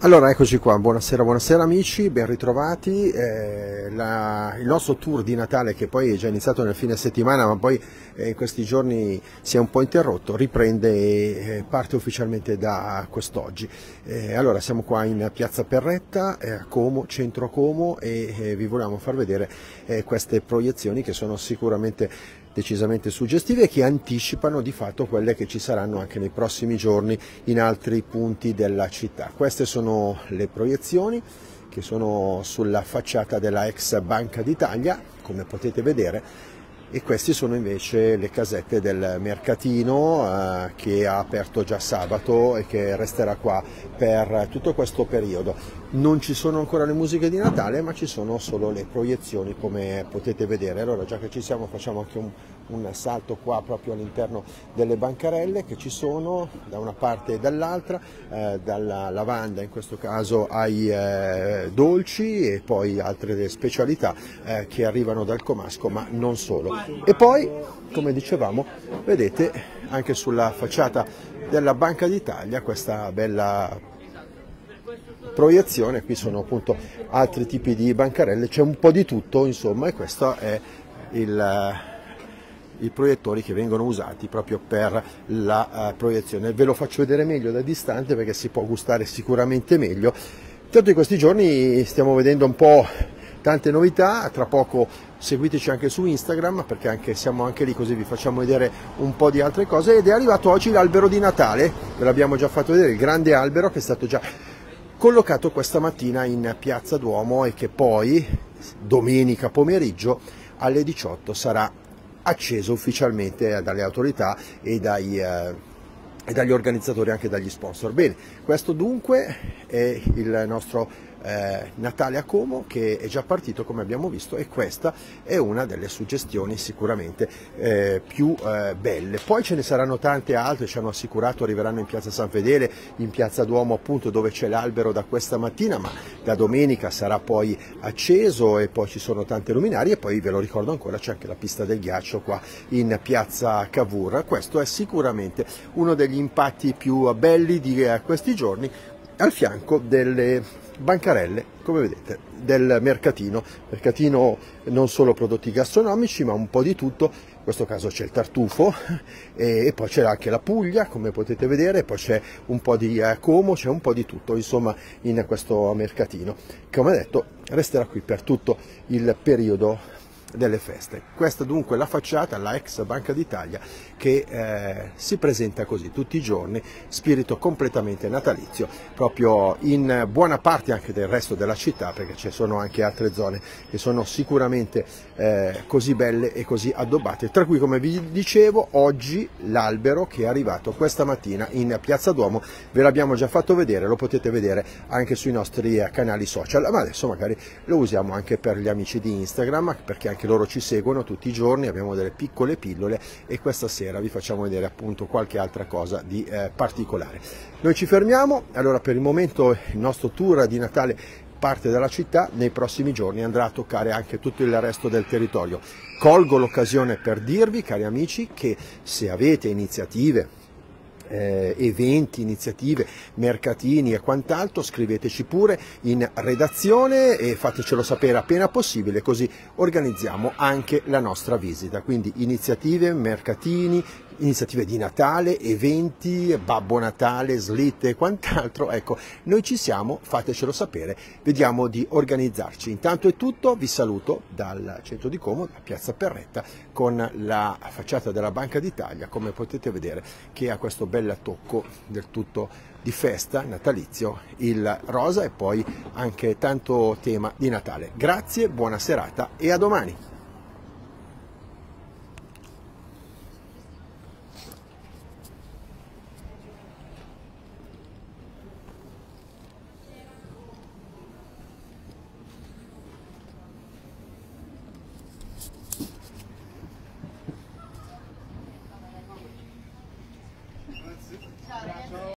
Allora eccoci qua, buonasera, buonasera amici, ben ritrovati. Eh, la, il nostro tour di Natale che poi è già iniziato nel fine settimana ma poi eh, in questi giorni si è un po' interrotto, riprende e eh, parte ufficialmente da quest'oggi. Eh, allora siamo qua in piazza Perretta, eh, a Como, centro Como e eh, vi volevamo far vedere queste proiezioni che sono sicuramente decisamente suggestive che anticipano di fatto quelle che ci saranno anche nei prossimi giorni in altri punti della città. Queste sono le proiezioni che sono sulla facciata della ex Banca d'Italia, come potete vedere, e queste sono invece le casette del mercatino eh, che ha aperto già sabato e che resterà qua per tutto questo periodo. Non ci sono ancora le musiche di Natale ma ci sono solo le proiezioni come potete vedere. Allora già che ci siamo facciamo anche un, un salto qua proprio all'interno delle bancarelle che ci sono da una parte e dall'altra, eh, dalla lavanda in questo caso ai eh, dolci e poi altre specialità eh, che arrivano dal Comasco ma non solo. E poi, come dicevamo, vedete anche sulla facciata della Banca d'Italia questa bella proiezione, qui sono appunto altri tipi di bancarelle, c'è un po' di tutto insomma e questo è il, i proiettori che vengono usati proprio per la uh, proiezione. Ve lo faccio vedere meglio da distante perché si può gustare sicuramente meglio. Tanto in questi giorni stiamo vedendo un po' tante novità, tra poco seguiteci anche su Instagram perché anche, siamo anche lì così vi facciamo vedere un po' di altre cose ed è arrivato oggi l'albero di Natale, ve l'abbiamo già fatto vedere, il grande albero che è stato già collocato questa mattina in Piazza Duomo e che poi domenica pomeriggio alle 18 sarà acceso ufficialmente dalle autorità e dai, eh, e dagli organizzatori anche dagli sponsor. Bene, questo dunque è il nostro eh, Natale a Como che è già partito come abbiamo visto e questa è una delle suggestioni sicuramente eh, più eh, belle. Poi ce ne saranno tante altre, ci hanno assicurato arriveranno in piazza San Fedele, in piazza Duomo appunto dove c'è l'albero da questa mattina, ma da domenica sarà poi acceso e poi ci sono tante luminarie e poi ve lo ricordo ancora c'è anche la pista del ghiaccio qua in piazza Cavour. Questo è sicuramente uno degli impatti più belli di eh, questi giorni al fianco delle bancarelle, come vedete, del mercatino, mercatino non solo prodotti gastronomici ma un po' di tutto, in questo caso c'è il tartufo e, poi c'è anche la Puglia, come potete vedere, poi c'è un po' di eh, Como, c'è un po' di tutto, insomma, in questo mercatino. Come detto, resterà qui per tutto il periodo delle feste. Questa dunque è la facciata, la ex Banca d'Italia che eh, si presenta così tutti i giorni, spirito completamente natalizio, proprio in buona parte anche del resto della città perché ci sono anche altre zone che sono sicuramente eh, così belle e così addobbate, tra cui come vi dicevo oggi l'albero che è arrivato questa mattina in Piazza Duomo, ve l'abbiamo già fatto vedere, lo potete vedere anche sui nostri eh, canali social, ma adesso magari lo usiamo anche per gli amici di Instagram perché anche loro ci seguono tutti i giorni, abbiamo delle piccole pillole e questa sera vi facciamo vedere appunto qualche altra cosa di eh, particolare. Noi ci fermiamo, allora per il momento il nostro tour di Natale parte dalla città, nei prossimi giorni andrà a toccare anche tutto il resto del territorio. Colgo l'occasione per dirvi, cari amici, che se avete iniziative eh, eventi, iniziative, mercatini e quant'altro, scriveteci pure in redazione e fatecelo sapere appena possibile, così organizziamo anche la nostra visita. Quindi iniziative, mercatini, iniziative di Natale, eventi, Babbo Natale, slitte e quant'altro, ecco, noi ci siamo, fatecelo sapere, vediamo di organizzarci. Intanto è tutto, vi saluto dal centro di Como, da Piazza Perretta, con la facciata della Banca d'Italia, come potete vedere, che ha questo bel tocco del tutto di festa natalizio, il rosa e poi anche tanto tema di Natale. Grazie, buona serata e a domani!